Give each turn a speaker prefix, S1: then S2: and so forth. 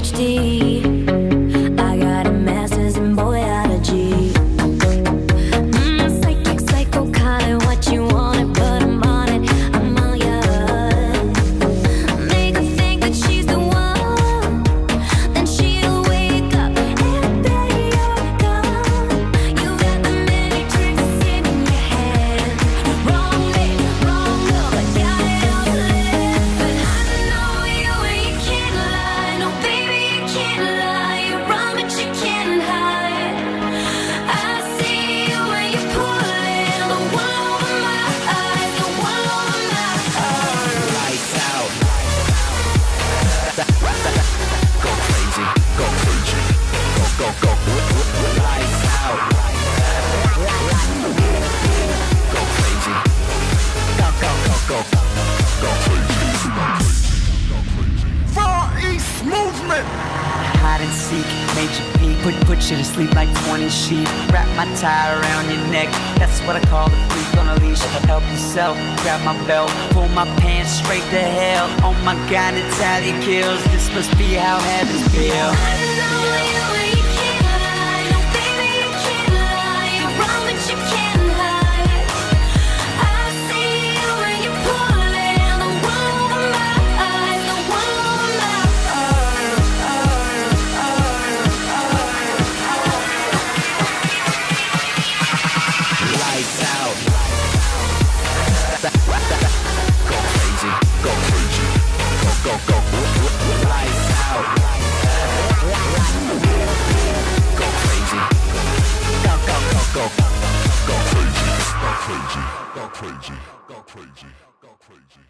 S1: HD and seek, major peak. Put, put you to sleep like 20 sheep. Wrap my tie around your neck, that's what I call the freak on a leash. Help yourself, grab my belt, pull my pants straight to hell. Oh my god, Natalia kills. This must be how heavens feel.
S2: Lights out. Go crazy, go crazy. Lights out. Go crazy. Go crazy, go crazy, go crazy, go crazy, go crazy.